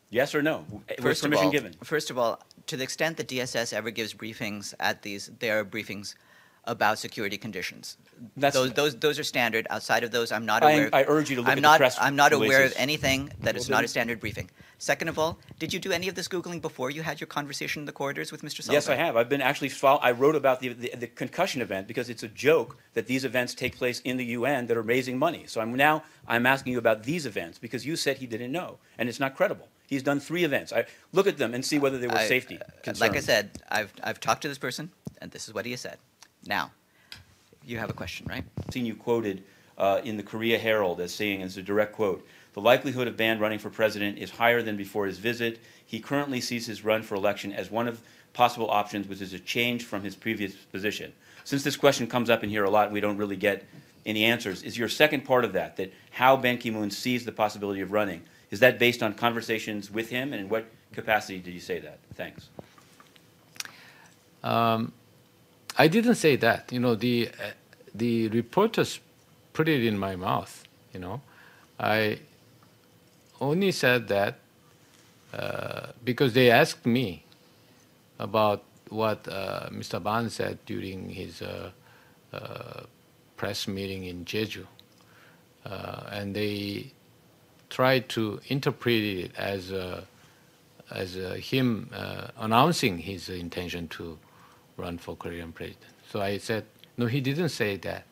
[SPEAKER 4] Yes or no? Was
[SPEAKER 6] First of
[SPEAKER 4] permission
[SPEAKER 6] all,
[SPEAKER 4] given?
[SPEAKER 6] First of all, to the extent that DSS ever gives briefings at these, there are briefings about security conditions.
[SPEAKER 4] That's-
[SPEAKER 6] those, those, those are standard. Outside of those, I'm not aware.
[SPEAKER 4] I urge you to look
[SPEAKER 6] I'm
[SPEAKER 4] at the press
[SPEAKER 6] I'm not aware of anything that is
[SPEAKER 4] Well,
[SPEAKER 6] not a standard briefing. Second of all, did you do any of this googling before you had your conversation in the corridors with Mr. Sullivan?
[SPEAKER 4] Yes, I have. I've been actually, I wrote about the, the, the concussion event because it's a joke that these events take place in the UN that are raising money. So I'm now, I'm asking you about these events because you said he didn't know, and it's not credible. He's done three events. I, look at them and see whether they were
[SPEAKER 6] I-
[SPEAKER 4] safety concerns.
[SPEAKER 6] Like I said, I've, I've talked to this person, and this is what he has said. Now, you have a question, right?
[SPEAKER 4] I've seen you quoted uh, in the Korea Herald as saying, as a direct quote, the likelihood of Ban running for president is higher than before his visit. He currently sees his run for election as one of possible options, which is a change from his previous position. Since this question comes up in here a lot, we don't really get any answers. Is your second part of that, that how Ban Ki-moon sees the possibility of running, is that based on conversations with him, and in what capacity did you say that? Thanks.
[SPEAKER 20] Um, I didn't say that. You know, the uh, the reporters put it in my mouth. You know, I only said that uh, because they asked me about what uh, Mr. Ban said during his uh, uh, press meeting in Jeju, uh, and they tried to interpret it as as him announcing his intention to run for Korean president. So I said, no, he didn't say that.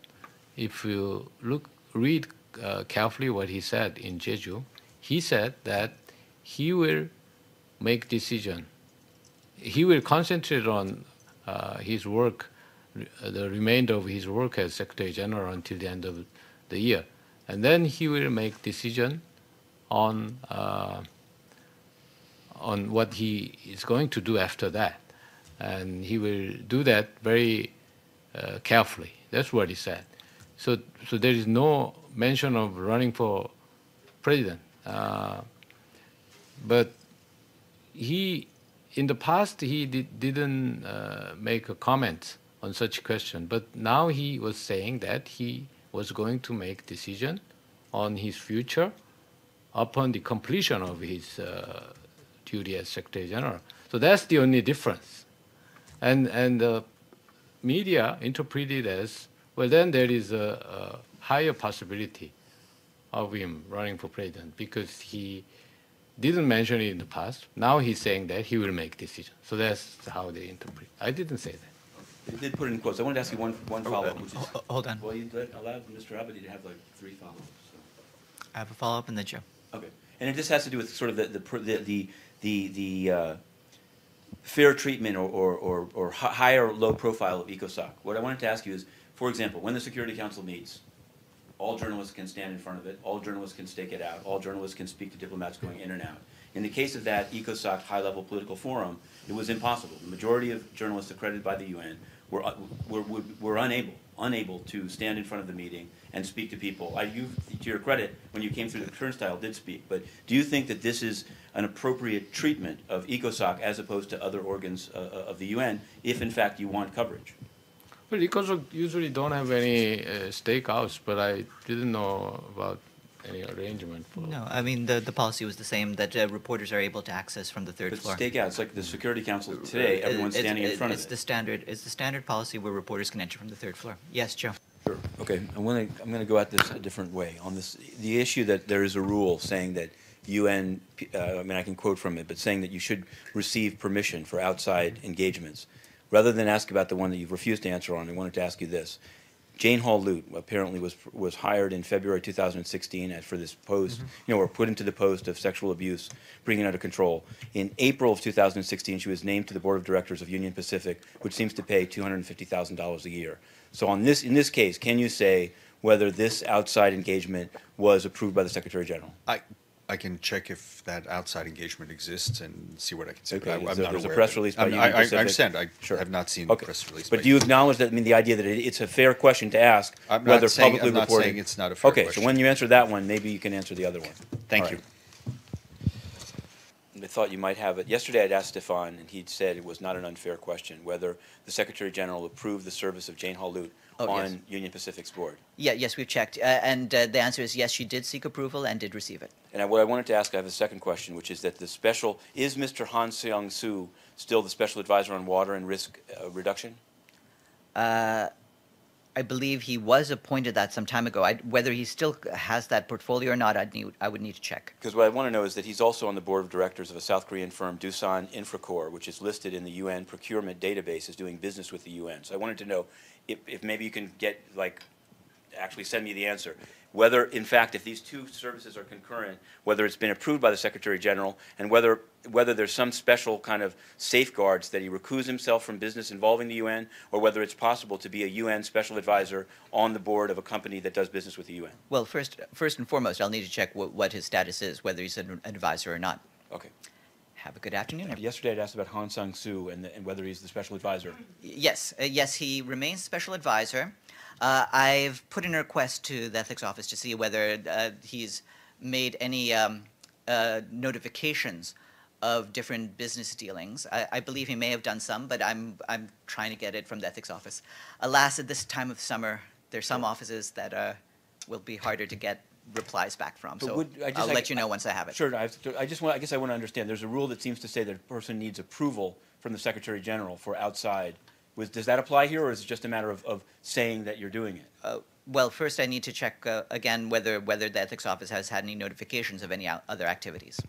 [SPEAKER 20] If you look, read uh, carefully what he said in Jeju, he said that he will make decision. He will concentrate on uh, his work, uh, the remainder of his work as Secretary General until the end of the year, and then he will make decision on uh, on what he is going to do after that, and he will do that very uh, carefully. That's what he said. So, so there is no mention of running for president. Uh, but he, in the past, he did, didn't uh, make a comment on such question. But now he was saying that he was going to make decision on his future upon the completion of his uh, duty as Secretary General. So that's the only difference. And, and the media interpreted as, well, then there is a, a higher possibility of him running for president because he didn't mention it in the past. Now he's saying that he will make decision. So that's how they interpret. I didn't say that.
[SPEAKER 4] They did put it in quotes. I wanted to ask you one, one follow-up, which is...
[SPEAKER 6] hold on.
[SPEAKER 4] Well, you allowed Mr. Abadi to have like three follow-ups, so...
[SPEAKER 6] I have a follow-up and then Joe.
[SPEAKER 4] Okay. And it just has to do with sort of the, the, the, the, the, the uh, fair treatment or, or, or, or hi- high or low profile of ECOSOC. What I wanted to ask you is, for example, when the Security Council meets, all journalists can stand in front of it, all journalists can stake it out, all journalists can speak to diplomats going in and out. In the case of that ECOSOC high-level political forum, it was impossible. The majority of journalists accredited by the UN were, uh, were, were, were unable, unable to stand in front of the meeting and speak to people. I, you, to your credit, when you came through the turnstile, did speak. But do you think that this is an appropriate treatment of ECOSOC as opposed to other organs uh, uh, of the UN, if in fact you want coverage?
[SPEAKER 20] Well, ECOSOC usually don't have any uh, stakeouts, but I didn't know about any arrangement for.
[SPEAKER 6] No, I mean, the, the policy was the same, that uh, reporters are able to access from the third
[SPEAKER 4] But
[SPEAKER 6] floor.
[SPEAKER 4] stakeouts, like the Security Council today, everyone's
[SPEAKER 6] It's-
[SPEAKER 4] standing in
[SPEAKER 6] it-
[SPEAKER 4] front of
[SPEAKER 6] It's
[SPEAKER 4] it.
[SPEAKER 6] the standard, it's the standard policy where reporters can enter from the third floor. Yes, Joe?
[SPEAKER 4] Sure. Okay, I'm going to, I'm going to go at this a different way on this, the issue that there is a rule saying that UN, uh, I mean, I can quote from it, but saying that you should receive permission for outside engagements. Rather than ask about the one that you've refused to answer on, I wanted to ask you this. Jane Hall Lute apparently was was hired in February 2016 at, for this post, you know, or put into the post of sexual abuse, bringing it under control. In April of 2016, she was named to the board of directors of Union Pacific, which seems to pay $250,000 a year. So on this, in this case, can you say whether this outside engagement was approved by the Secretary General?
[SPEAKER 3] I, I can check if that outside engagement exists and see what I can say. but
[SPEAKER 4] Okay,
[SPEAKER 3] I- I'm
[SPEAKER 4] there's a-
[SPEAKER 3] not
[SPEAKER 4] there's a
[SPEAKER 3] aware of
[SPEAKER 4] press
[SPEAKER 3] it.
[SPEAKER 4] release by
[SPEAKER 3] I'm-
[SPEAKER 4] Union
[SPEAKER 3] I- I- I understand. I
[SPEAKER 4] Sure.
[SPEAKER 3] have not seen the
[SPEAKER 4] Okay.
[SPEAKER 3] press release.
[SPEAKER 4] But do you acknowledge that, I mean, the idea that it- it's a fair question to ask
[SPEAKER 3] I'm not
[SPEAKER 4] whether
[SPEAKER 3] saying-
[SPEAKER 4] publicly
[SPEAKER 3] I'm not
[SPEAKER 4] reported?
[SPEAKER 3] saying it's not a fair question?
[SPEAKER 4] Okay,
[SPEAKER 3] question.
[SPEAKER 4] so when you answer that one, maybe you can answer the other one.
[SPEAKER 3] Thank
[SPEAKER 4] All
[SPEAKER 3] you.
[SPEAKER 4] right. I thought you might have it. Yesterday, I'd asked Stephane, and he'd said it was not an unfair question, whether the Secretary General approved the service of Jane Hall Lute
[SPEAKER 6] Oh,
[SPEAKER 4] on
[SPEAKER 6] yes.
[SPEAKER 4] Union Pacific's board.
[SPEAKER 6] Yeah, yes, we've checked. Uh, and uh, the answer is yes, she did seek approval and did receive it.
[SPEAKER 4] And I- what I wanted to ask, I have a second question, which is that the special, is Mr. Han Seung-soo still the Special Advisor on Water and Risk uh, Reduction?
[SPEAKER 6] Uh, I believe he was appointed that some time ago. I, whether he still has that portfolio or not, I'd need, I would need to check.
[SPEAKER 4] Because what I want to know is that he's also on the board of directors of a South Korean firm, Doosan Infracore, which is listed in the UN procurement database as doing business with the UN. So I wanted to know if, if maybe you can get, like, actually send me the answer. Whether, in fact, if these two services are concurrent, whether it's been approved by the Secretary General, and whether, whether there's some special kind of safeguards that he recuse himself from business involving the UN, or whether it's possible to be a UN special advisor on the board of a company that does business with the UN.
[SPEAKER 6] Well, first, first and foremost, I'll need to check what, what his status is, whether he's an advisor or not.
[SPEAKER 4] Okay.
[SPEAKER 6] Have a good afternoon. everyone.
[SPEAKER 4] Yesterday, I'd asked about Han Seung-soo and, the- and whether he's the special advisor.
[SPEAKER 6] Yes, uh, yes, he remains special advisor. Uh, I've put in a request to the ethics office to see whether uh, he's made any um, uh, notifications of different business dealings. I, I believe he may have done some, but I'm I'm trying to get it from the ethics office. Alas, at this time of summer, there's some offices that uh, will be harder to get replies back from.
[SPEAKER 4] But
[SPEAKER 6] so
[SPEAKER 4] would- I just-
[SPEAKER 6] I'll
[SPEAKER 4] I-
[SPEAKER 6] let you know once I have it.
[SPEAKER 4] Sure, I, I just want, I guess I want to understand, there's a rule that seems to say that a person needs approval from the Secretary General for outside. Was, does that apply here, or is it just a matter of, of saying that you're doing it?
[SPEAKER 6] Uh, well, first I need to check uh, again whether whether the ethics office has had any notifications of any ou- other activities.